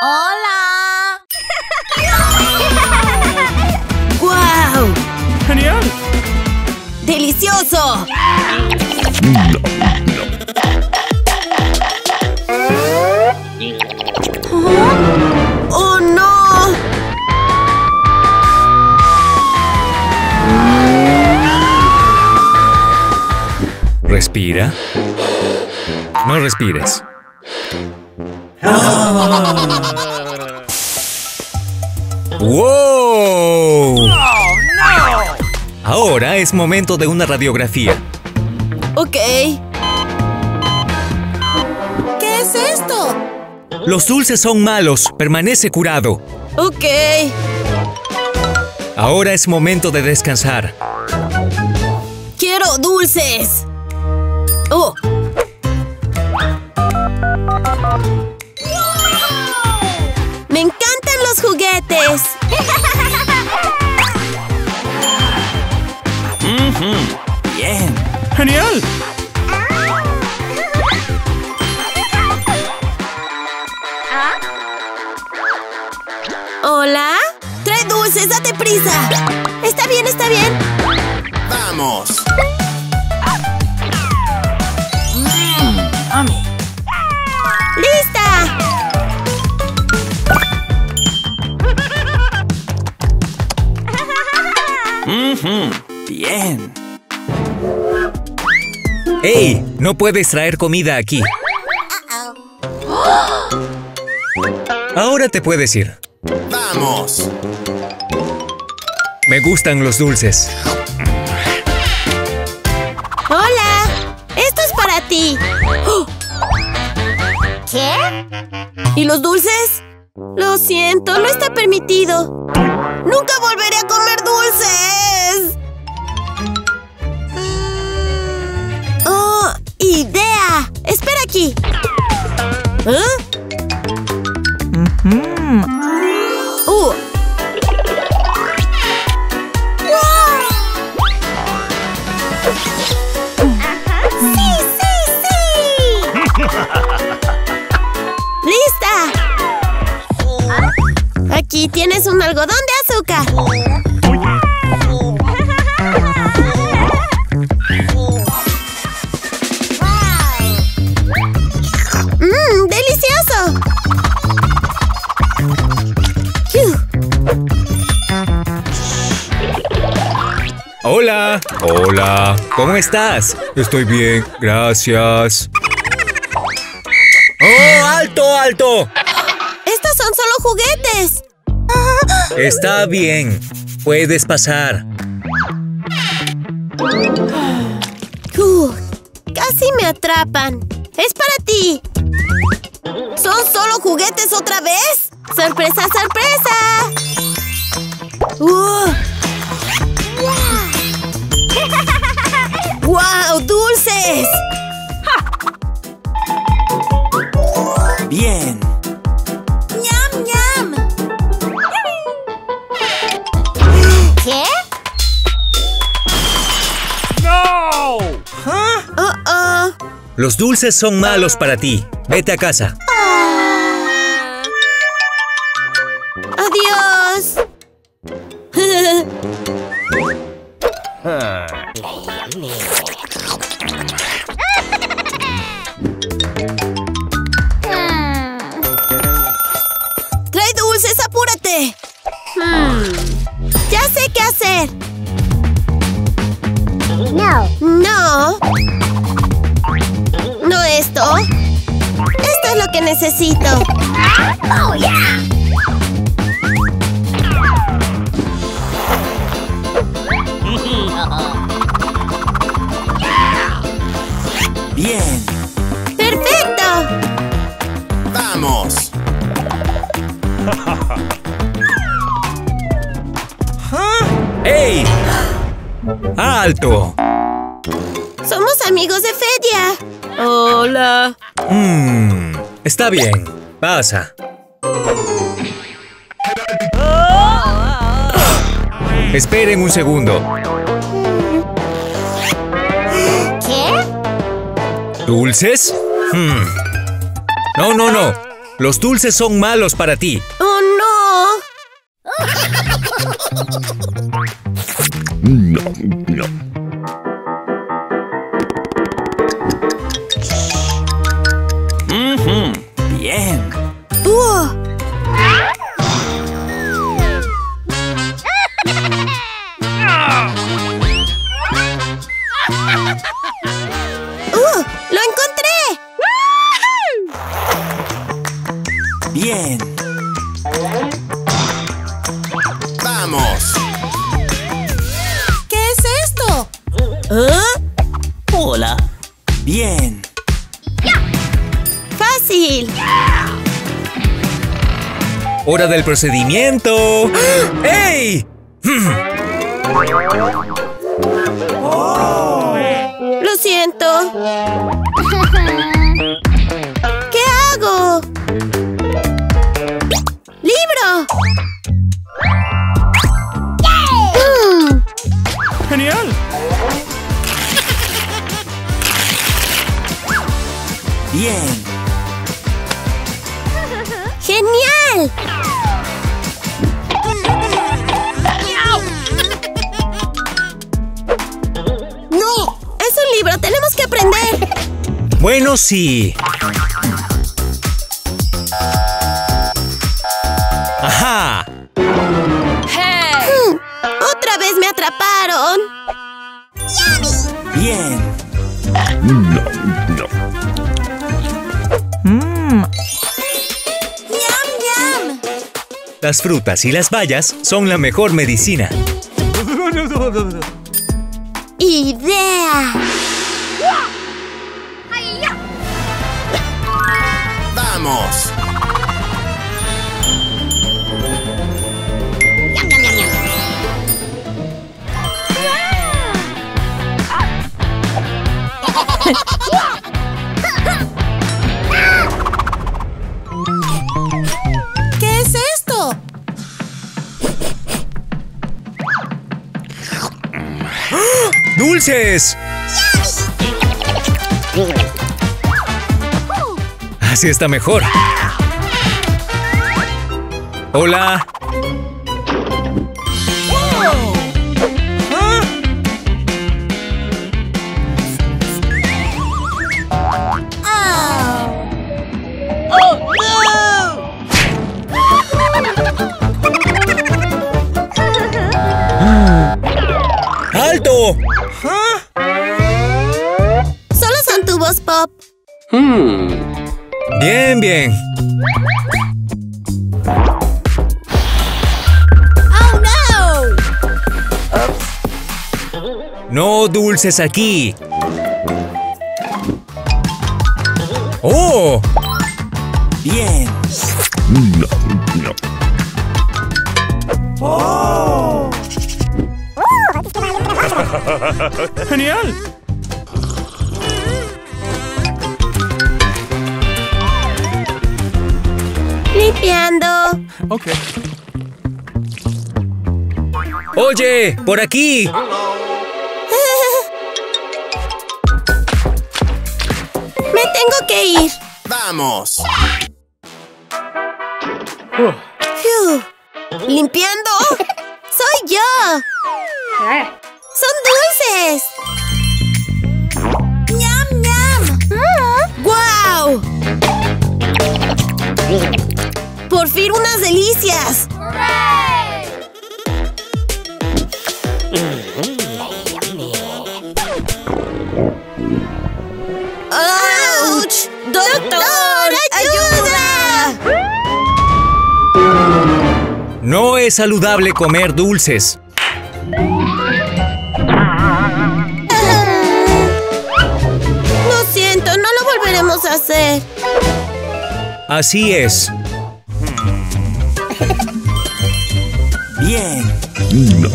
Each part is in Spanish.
¡Hola! ¡Guau! ¡Genial! ¡Delicioso! ¡Oh, no! Respira. No respires. ¡Wow! Ahora es momento de una radiografía. Ok. ¿Qué es esto? Los dulces son malos. Permanece curado. Ok. Ahora es momento de descansar. ¡Quiero dulces! ¡Oh! No puedes traer comida aquí. Ahora te puedes ir. ¡Vamos! Me gustan los dulces. ¡Hola! ¡Esto es para ti! ¡Oh! ¿Qué? ¿Y los dulces? Lo siento, no está permitido. ¡Nunca volveré a comer dulces! Aquí! ¿Eh? ¡Uh! ¡Sí, sí, sí! ¡Lista! Aquí tienes un algodón de azúcar. Hola. Hola. ¿Cómo estás? Estoy bien, gracias. ¡Oh, alto, alto! ¡Estos son solo juguetes! Está bien. Puedes pasar. Uh, casi me atrapan. ¡Es para ti! ¿Son solo juguetes otra vez? ¡Sorpresa, sorpresa! Uh. ¡Wow! ¡Dulces! Bien. ¡Ñam, ñam! ¿Qué? ¡Oh, oh! Los dulces son malos para ti. Vete a casa. Hola. Mmm. Está bien. Pasa. Esperen un segundo. ¿Qué? ¿Dulces? Hmm. No, no, no. Los dulces son malos para ti. ¡Oh, no! No, no. ¿Ah? Hola. Bien. ¡Fácil! ¡Hora del procedimiento! ¡Ey! Lo siento. Bueno, sí. ¡Ajá! Mm, ¡Otra vez me atraparon! Bien. No, no. ¡Ñam, ñam! Las frutas y las bayas son la mejor medicina. ¡Idea! Así está mejor. Hola. Aquí. ¡Oh! Bien. No, no. Genial. Limpiando. Ok. Oye, por aquí. Que ir. Vamos. ¿Limpiando? ¡Soy yo! ¡Son dulces! ¡Ñam, ñam! ¡Guau! ¡Por fin unas delicias! ¡Doctor! ¡Ayuda! No es saludable comer dulces. Lo siento, no lo volveremos a hacer. Así es. Bien. No,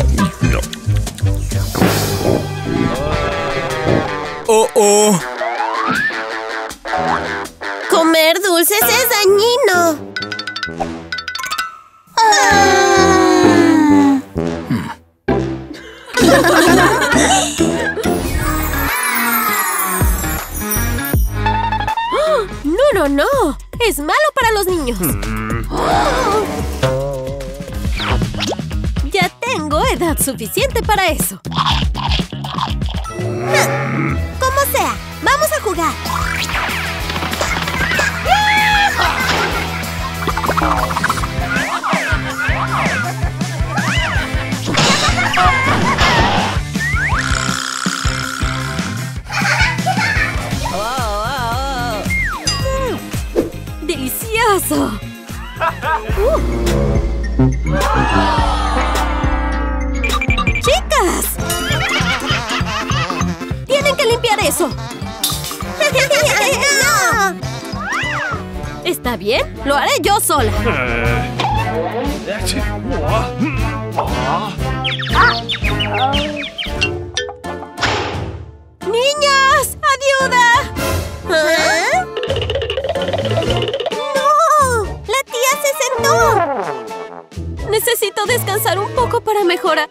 bien? Lo haré yo sola. Eh, ¡Niños! ¡Ayuda! ¿Eh? ¡No! ¡La tía se sentó! Necesito descansar un poco para mejorar.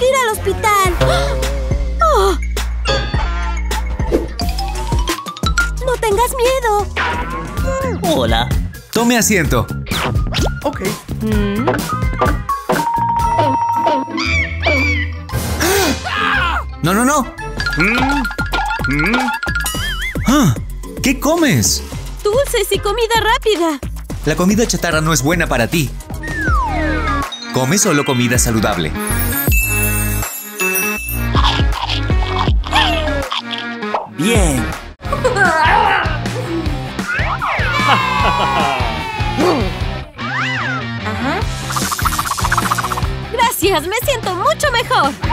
que ir al hospital. ¡Ah! ¡Oh! ¡No tengas miedo! Hola. Tome asiento. Ok. No, no, no. Ah, ¿Qué comes? Dulces y comida rápida. La comida chatarra no es buena para ti. Come solo comida saludable. Gracias, me siento mucho mejor.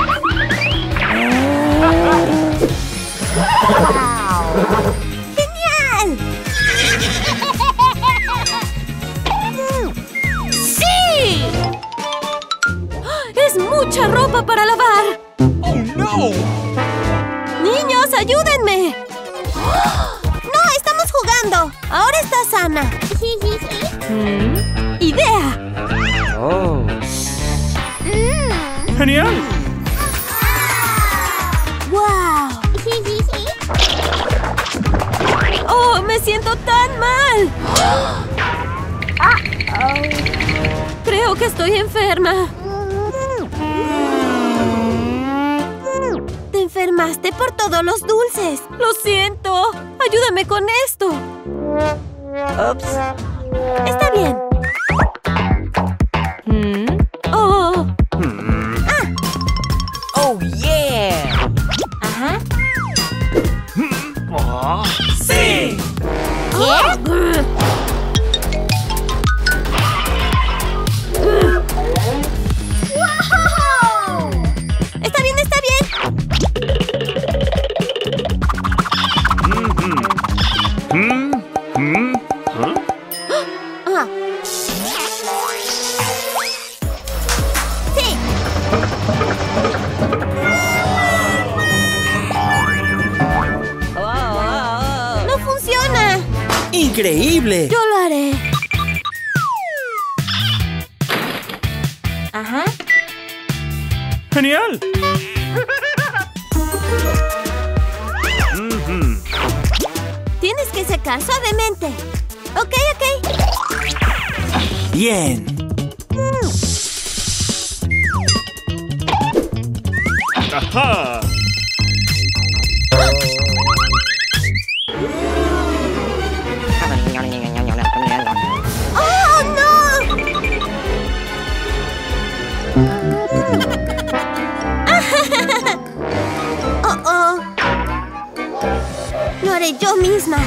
Oh, yeah. Bien. Ajá. ¡Oh, no! ¡Oh, oh! Lo haré yo misma.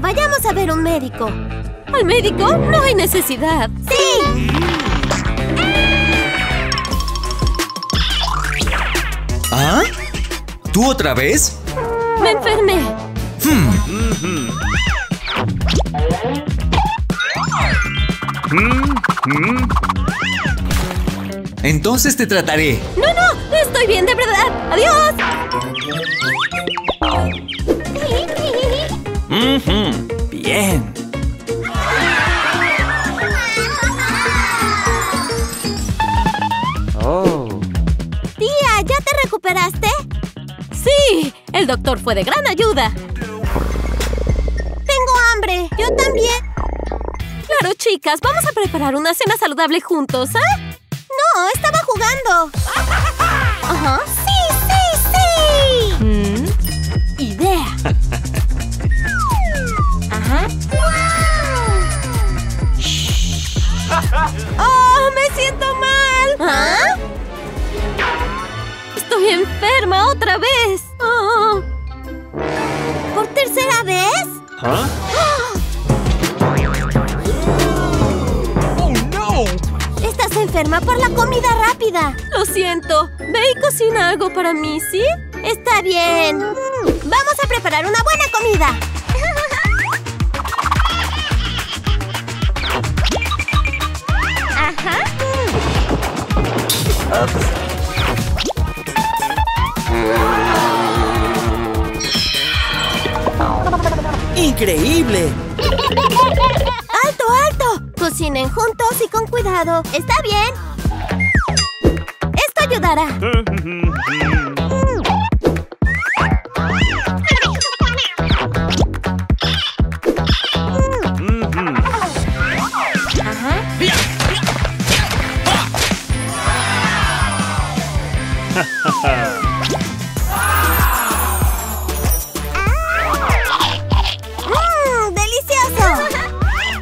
Vayamos a ver un médico. ¿Al médico? No hay necesidad. ¡Sí! ¿Ah? ¿Tú otra vez? Me enfermé. Entonces te trataré. No, no, estoy bien de verdad. Adiós. Bien. Tía, ¿ya te recuperaste? Sí, el doctor fue de gran ayuda. Tengo hambre. Yo también. Claro, chicas, vamos a preparar una cena saludable juntos, ¿ah? No, estaba jugando. Ajá. Enferma otra vez. Oh. ¿Por tercera vez? ¿Ah? Oh, no. Estás enferma por la comida rápida. Lo siento. Ve y cocina algo para mí, ¿sí? Está bien. Vamos a preparar una buena comida. Ajá. Increíble. ¡Alto, alto! Cocinen juntos y con cuidado. ¿Está bien? Esto ayudará.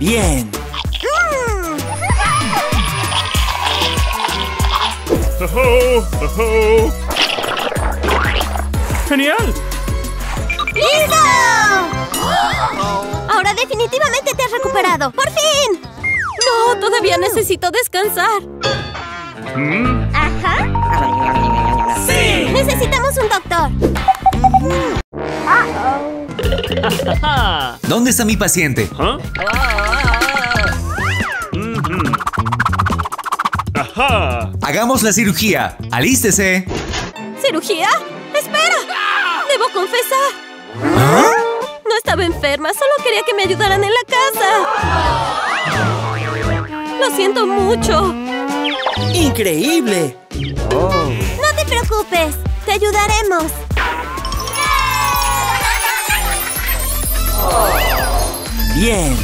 Bien. Genial. ¡Listo! Ahora definitivamente te has recuperado. ¡Por fin! No, todavía necesito descansar. Ajá. Sí. Necesitamos un doctor. ¿Dónde está mi paciente? ¿Ah? Hagamos la cirugía. Alístese. ¿Cirugía? ¡Espera! Debo confesar. ¿Ah? No estaba enferma, solo quería que me ayudaran en la casa. Lo siento mucho. Increíble. No te preocupes, te ayudaremos. Bien.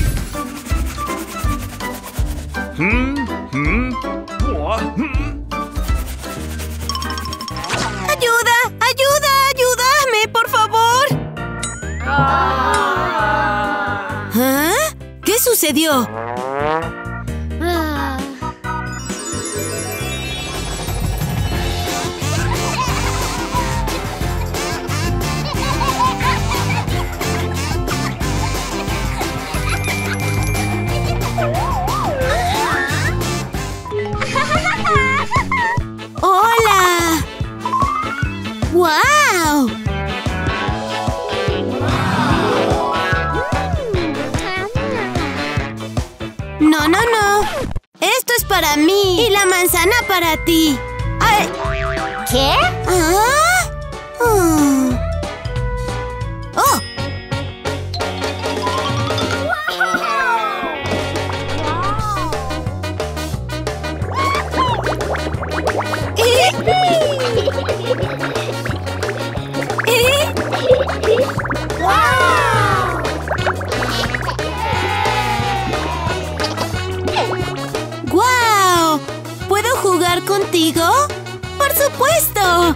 ¡Ayuda! ¡Ayuda! ¡Ayúdame, por favor! ¿Ah? sucedió? ¡Wow! No, no, no. Esto es para mí. Y la manzana para ti. Ay, ¿Qué? ¿ah? ¡Oh! ¡Por supuesto!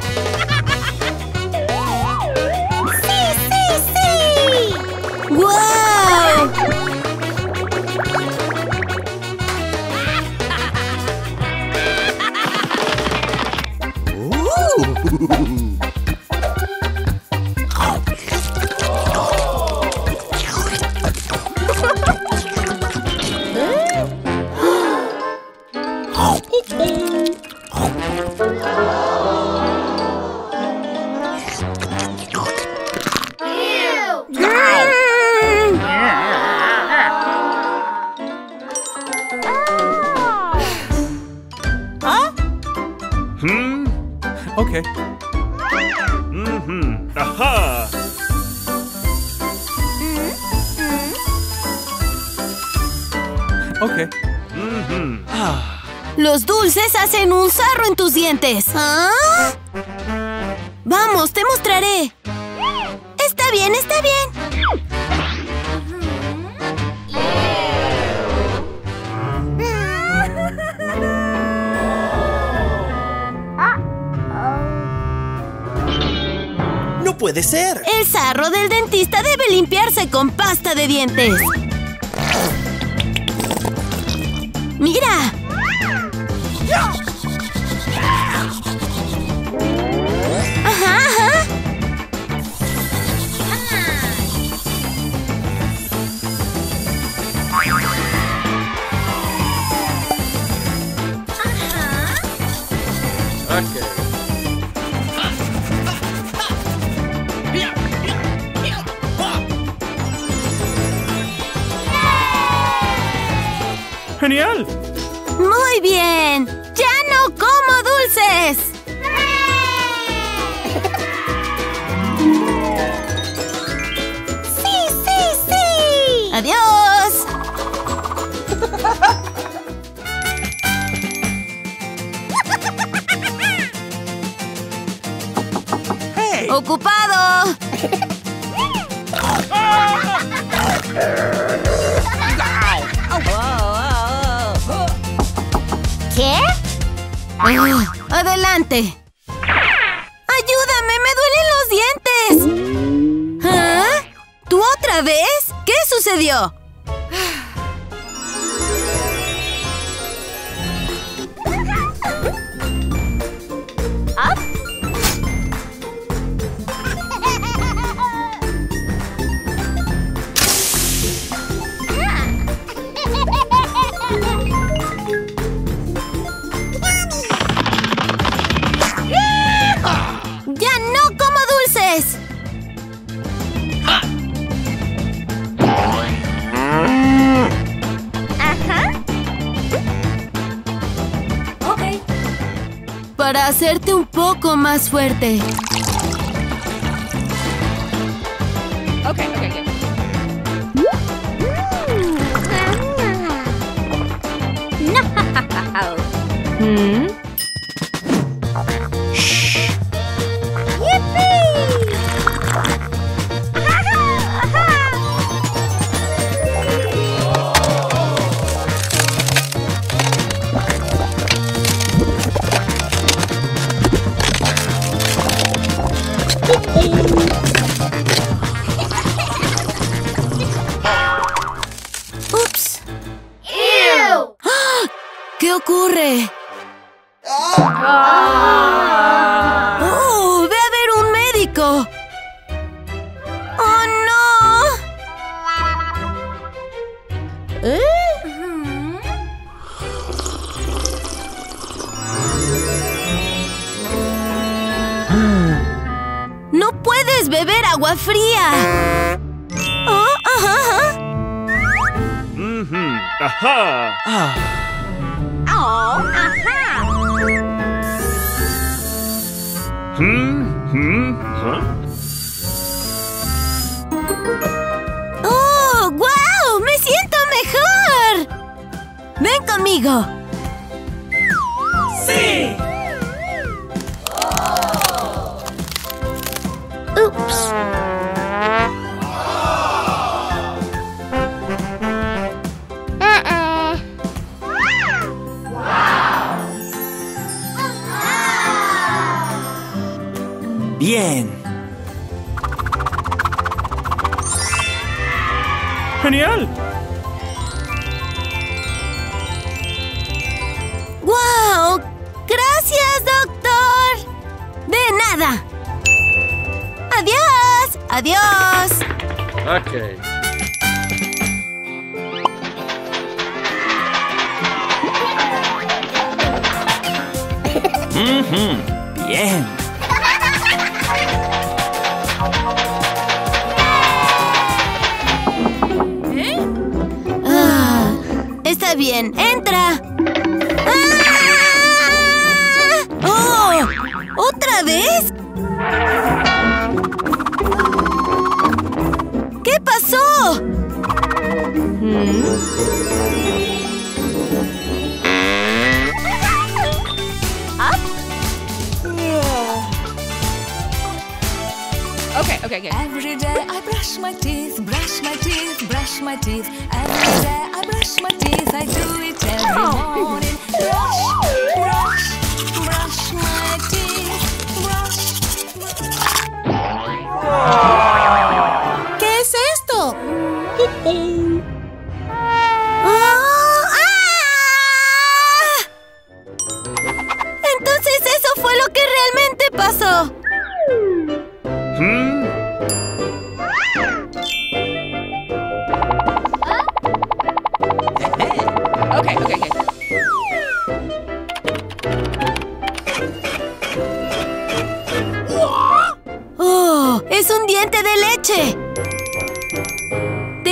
¡No puede ser! El sarro del dentista debe limpiarse con pasta de dientes. ¡Mira! Muy bien. Ya no como dulces. ¡Sí, sí, sí! Adiós. ¡Hey! Ocupado. Adelante. ¡Ayúdame! ¡Me duelen los dientes! ¿Ah? ¿Tú otra vez? ¿Qué sucedió? Para hacerte un poco más fuerte. ¿Mm? Beber agua fría! Oh, ajá, ajá. Mhm. Aha. ¡Oh! ¡Ajá! Hmm. Hmm. Huh? ¡Oh, guau! ¡Me siento mejor! ¡Ven conmigo! ¡Sí! Bien. Genial. ¡Guau! ¡Gracias, doctor! De nada. ¡Adiós! ¡Adiós! Okay. Mhm. Bien. Bien, entra. ¡Ah! ¡Oh! ¿Otra vez? ¿Qué pasó? Okay, brush my teeth, brush my teeth, brush my teeth. Every day I brush my teeth, I do it every morning. Brush, brush, brush my teeth, brush. ¿Qué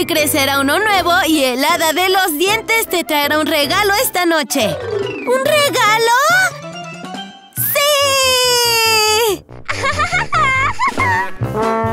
Crecerá uno nuevo y el hada de los dientes te traerá un regalo esta noche. ¿Un regalo? ¡Sí!